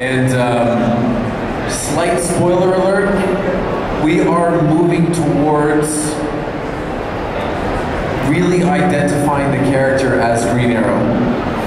And um, slight spoiler alert, we are moving towards really identifying the character as Green Arrow.